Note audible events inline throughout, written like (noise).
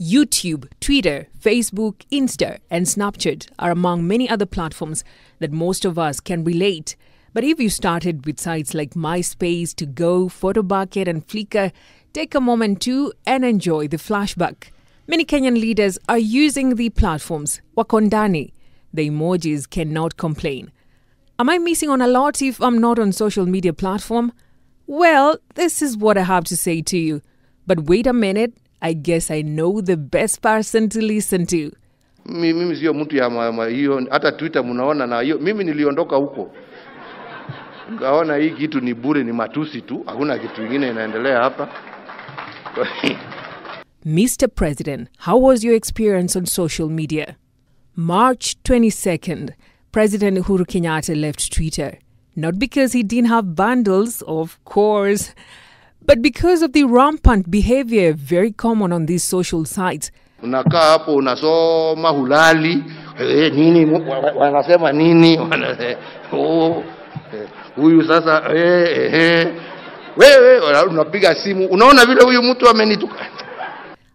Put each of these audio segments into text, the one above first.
YouTube, Twitter, Facebook, Insta, and Snapchat are among many other platforms that most of us can relate. But if you started with sites like MySpace, To Go, Photobucket, and Flickr, take a moment too and enjoy the flashback. Many Kenyan leaders are using the platforms. Wakondani, the emojis cannot complain. Am I missing on a lot if I'm not on social media platform? Well, this is what I have to say to you. But wait a minute, I guess I know the best person to listen to. Mimi sio mtu ya hiyo hata twitter mnaona na hiyo mimi niliondoka huko kaona hii kitu ni bure ni matusi tu hakuna kitu ingine inaendelea hapa (laughs) Mr. President, how was your experience on social media? March 22nd, President Uhuru Kenyatta left Twitter. Not because he didn't have bundles, of course, but because of the rampant behavior very common on these social sites. unakaa hapo unasoma hulali nini wanasema (laughs) oh, huyu sasa wewe unapiga simu unaona vile huyu mtu amenituka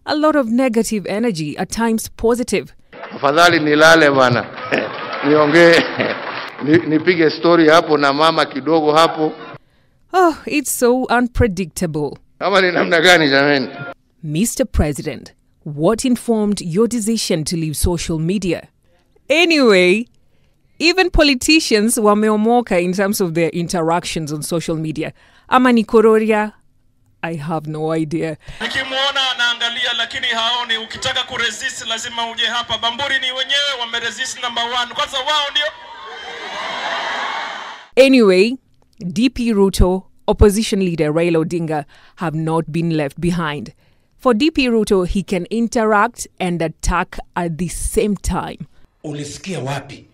A lot of negative energy, at times positive. afadhali nilale bana (laughs) niongee (laughs) nipige story hapo na mama kidogo hapo Oh, it's so unpredictable. ama ni namna gani jamani Mr. President, what informed your decision to leave social media? Anyway, even politicians wameomoka in terms of their interactions on social media. Ama ni kororia? I have no idea. nikimwona anaangalia lakini haoni ukitaka kuresist lazima uje hapa bamburi ni wenyewe wameresist number one kwanza wao ndio Anyway, DP Ruto, opposition leader Raila Odinga have not been left behind. For DP Ruto, he can interact and attack at the same time. ulisikia wapi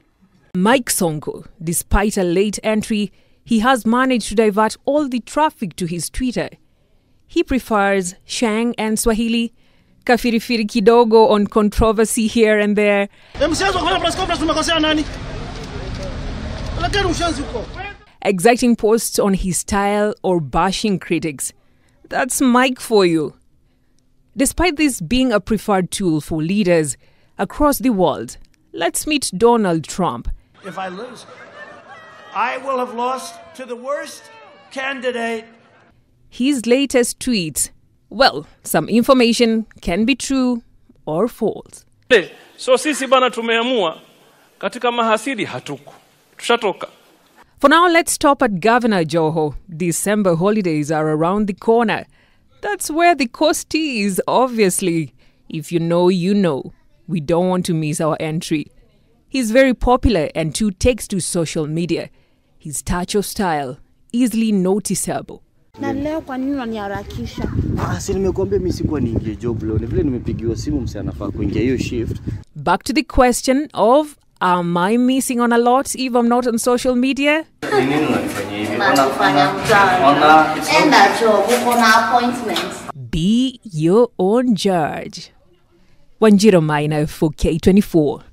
Mike Sonko, despite a late entry, he has managed to divert all the traffic to his Twitter. He prefers Sheng and Swahili, kafirifiri kidogo on controversy here and there, msianza kufanya press conference umekosea nani lakini ushenzi huko exciting posts on his style or bashing critics. That's Mike for you. Despite this being a preferred tool for leaders across the world, let's meet Donald Trump. if i lose i will have lost to the worst candidate His latest tweets well, some information can be true or false. so sisi bana tumeamua katika mahasidi hatuko tushatoka For now, let's stop at Governor Joho. December holidays are around the corner. That's where the coast is, obviously. If you know, you know. We don't want to miss our entry. He's very popular and too takes to social media. His touch of style, easily noticeable. Na leo kwa nini unaniharakisha? Ah, si nimekuambia mi sikuwa niingie job leo, ni vile nimepigiwa simu msi anafaa kuingia hiyo shift. Back to the question of Am I missing on a lot if I'm not on social media? Be your own judge. Wanjiro Maina for K24.